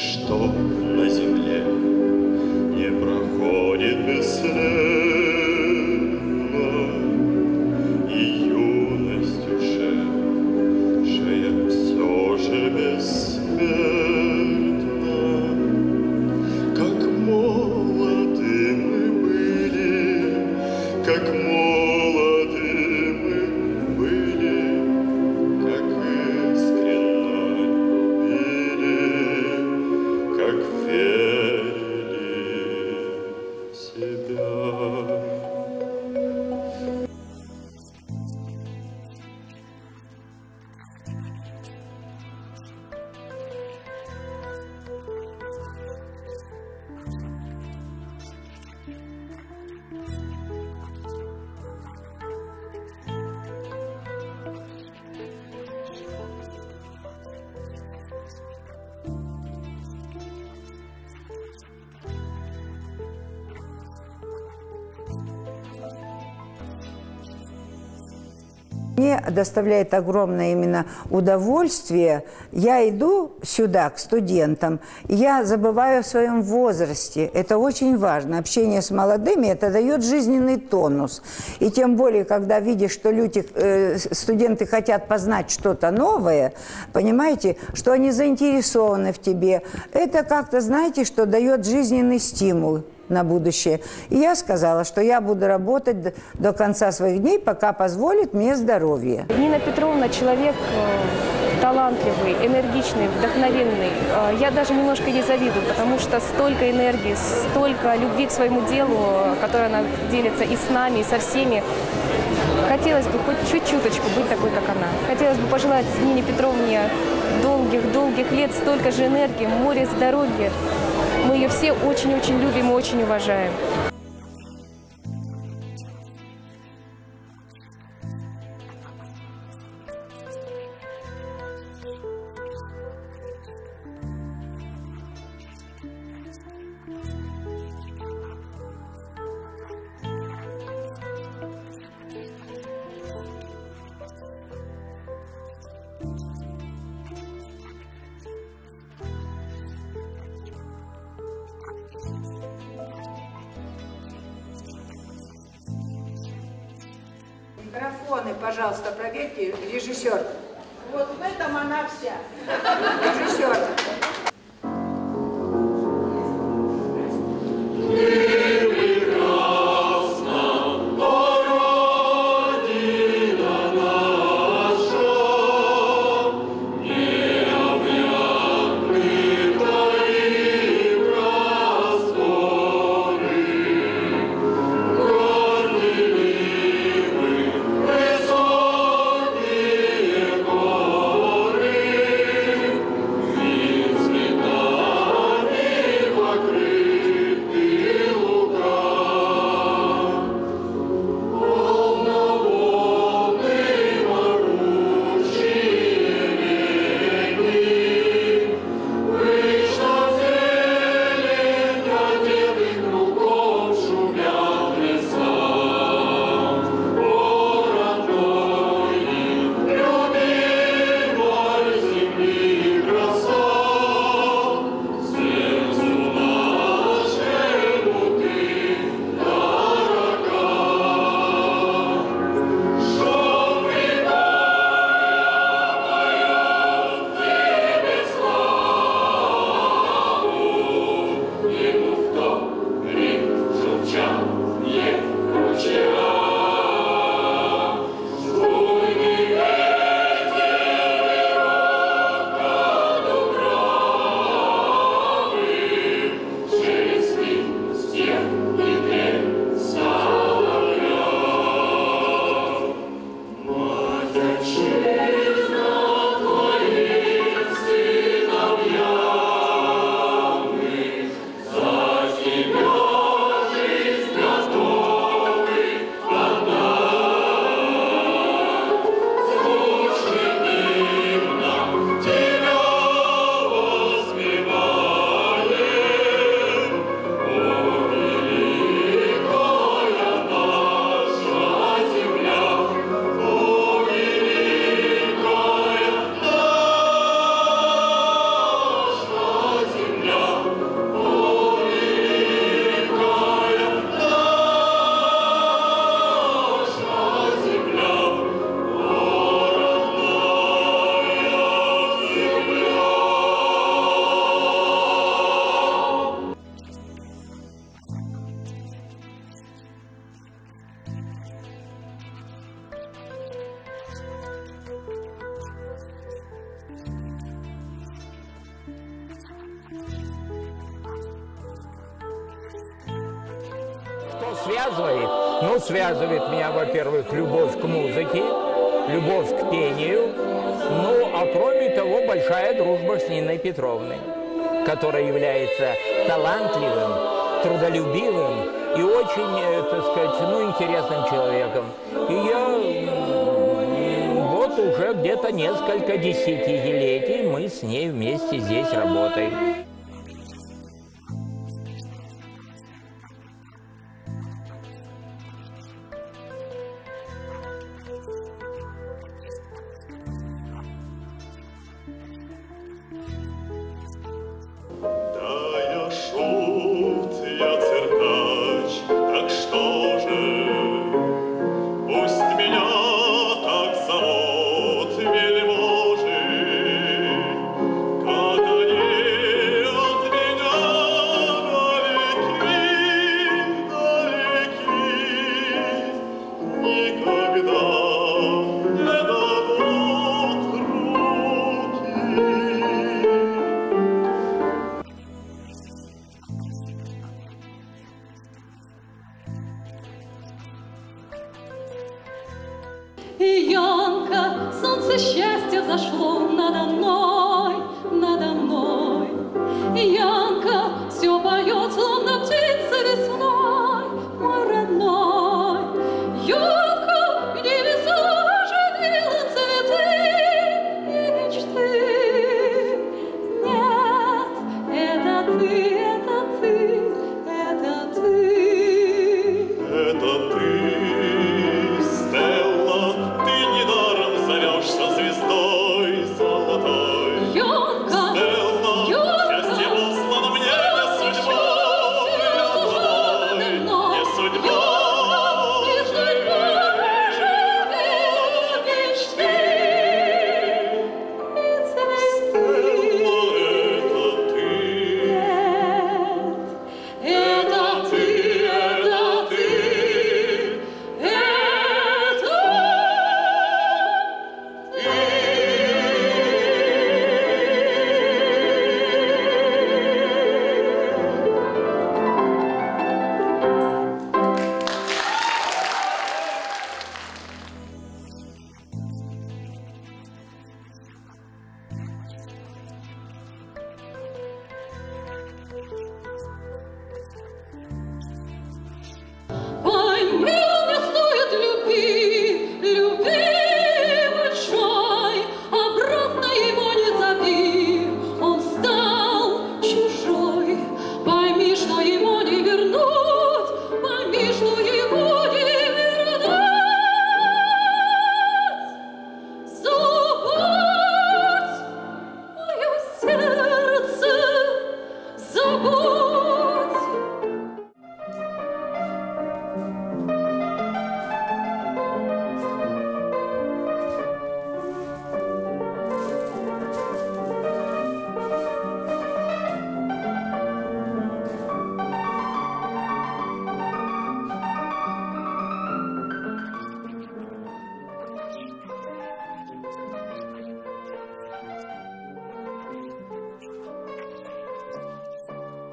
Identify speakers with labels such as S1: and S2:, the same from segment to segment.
S1: Ничто
S2: Мне доставляет огромное именно удовольствие. Я иду сюда, к студентам, и я забываю о своем возрасте. Это очень важно. Общение с молодыми – это дает жизненный тонус. И тем более, когда видишь, что люди, э, студенты хотят познать что-то новое, понимаете, что они заинтересованы в тебе, это как-то, знаете, что дает жизненный стимул на будущее. И я сказала, что я буду работать до, конца своих дней, пока позволит мне здоровье.
S3: Нина Петровна человек э, талантливый, энергичный, вдохновенный. Э, Я даже немножко ей завидую, потому что столько энергии, столько любви к своему делу, которой она делится и с нами, и со всеми. Хотелось бы хоть чуть-чуточку быть такой, как она. Хотелось бы пожелать Нине Петровне долгих-долгих лет, столько же энергии, море здоровья. Мы ее все очень-очень любим и очень уважаем.
S2: Микрофоны, пожалуйста, проверьте, режиссер.
S4: Вот в этом она вся.
S2: Режиссер.
S5: Связывает? Ну, связывает меня, во-первых, любовь к музыке, любовь к пению, ну, а кроме того, большая дружба с Ниной Петровной, которая является талантливым, трудолюбивым и очень, э, так сказать, ну, интересным человеком. И я вот уже где-то несколько десятилетий мы с ней вместе здесь работаем.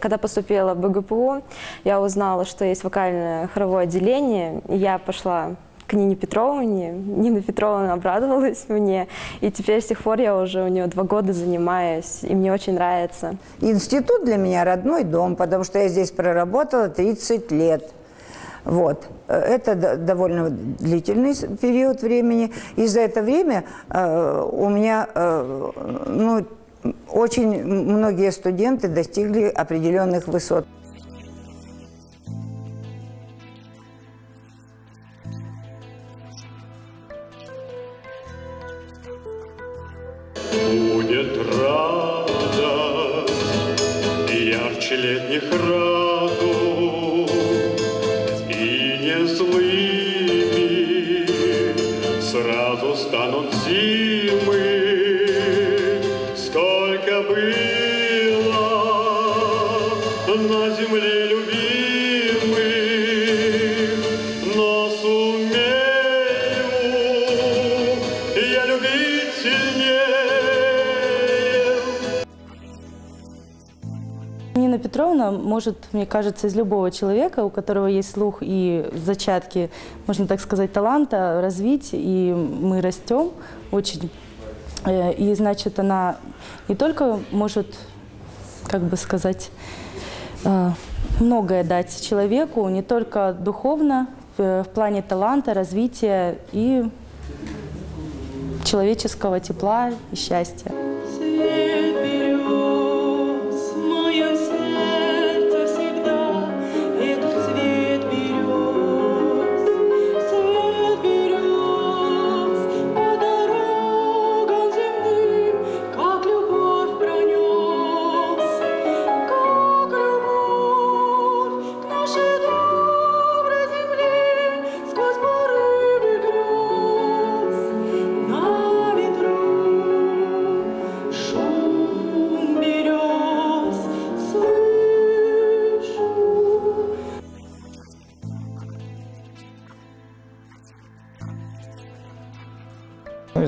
S6: Когда поступила в БГПУ, я узнала, что есть вокальное хоровое отделение, и я пошла к Нине Петровне. Нина Петровна обрадовалась мне, и теперь с тех пор я уже у нее два года занимаюсь, и мне очень нравится.
S2: Институт для меня родной дом, потому что я здесь проработала 30 лет. Вот. Это д- довольно длительный период времени. И за это время э, у меня э, ну, очень многие студенты достигли определенных высот.
S7: Может, мне кажется, из любого человека, у которого есть слух и зачатки, можно так сказать, таланта, развить, и мы растем очень. Э, И, значит, она не только может, как бы сказать, э, многое дать человеку, не только духовно, э, в плане таланта, развития и человеческого тепла и счастья.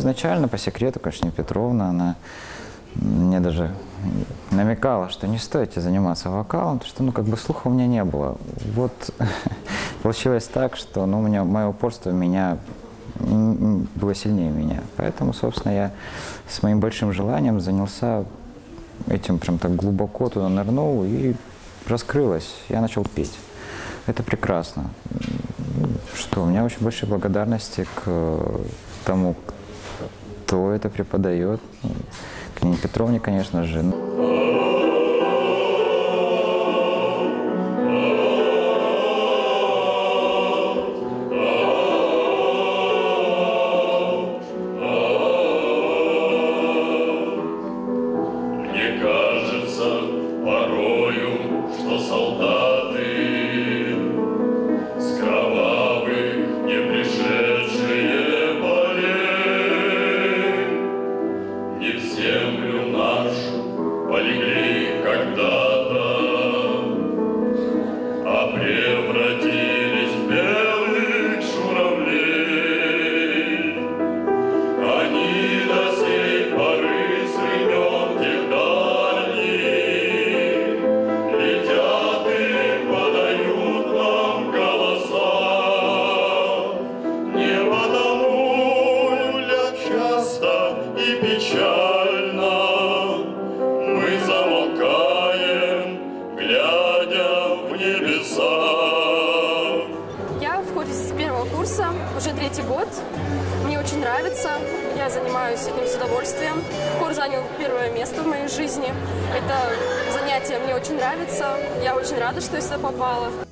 S1: Изначально, по секрету, конечно, Петровна, она мне даже намекала, что не стоите заниматься вокалом, потому что, ну, как бы слуха у меня не было. Вот получилось так, что, ну, у меня, мое упорство меня было сильнее меня. Поэтому, собственно, я с моим большим желанием занялся этим прям так глубоко туда нырнул и раскрылось. Я начал петь. Это прекрасно. Что, у меня очень большие благодарности к тому, кто это преподает. Ну, К Нине Петровне, конечно же.
S5: Очень нравится, я занимаюсь этим с удовольствием. Хор занял первое место в моей жизни. Это занятие мне очень нравится. Я очень рада, что я сюда попала.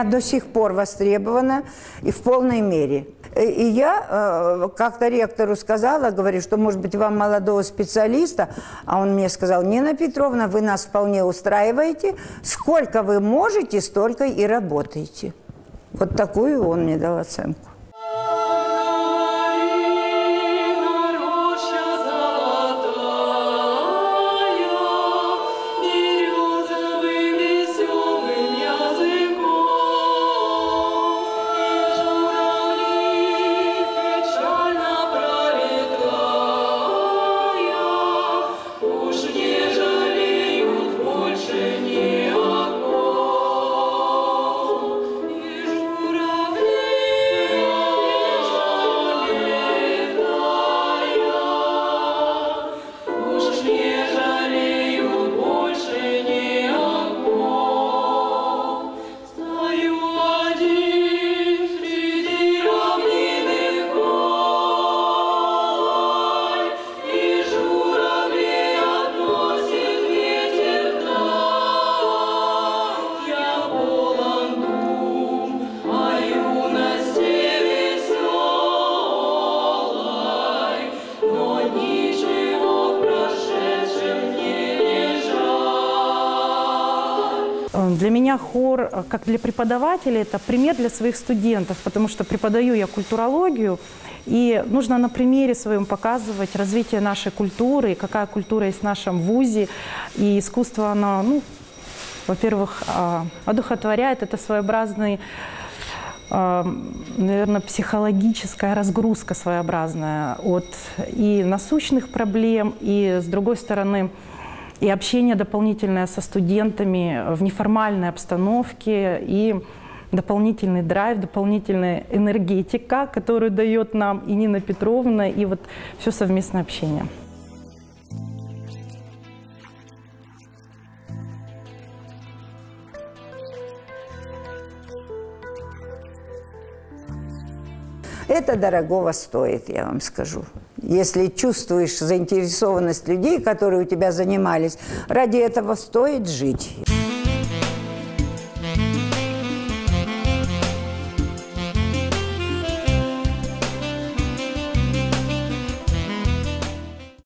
S5: Я до сих пор востребована и в полной мере. Э, И я э, как-то ректору сказала, говорю, что, может быть, вам молодого специалиста, а он мне сказал, Нина Петровна, вы нас вполне устраиваете, сколько вы можете, столько и работаете. Вот такую он мне дал оценку.
S8: Для меня хор, э, как для преподавателя, это пример для своих студентов, потому что преподаю я культурологию, и нужно на примере своем показывать развитие нашей культуры, какая культура есть в нашем вузе, и искусство, оно, ну, во-первых, а, одухотворяет, это своеобразный наверное, психологическая разгрузка своеобразная от и насущных проблем, и, с другой стороны, и общение дополнительное со студентами в неформальной обстановке, и дополнительный драйв, дополнительная энергетика, которую дает нам и Нина Петровна, и вот все совместное общение.
S5: Это дорогого стоит, я вам скажу. Если чувствуешь заинтересованность людей, которые у тебя занимались, ради этого стоит жить.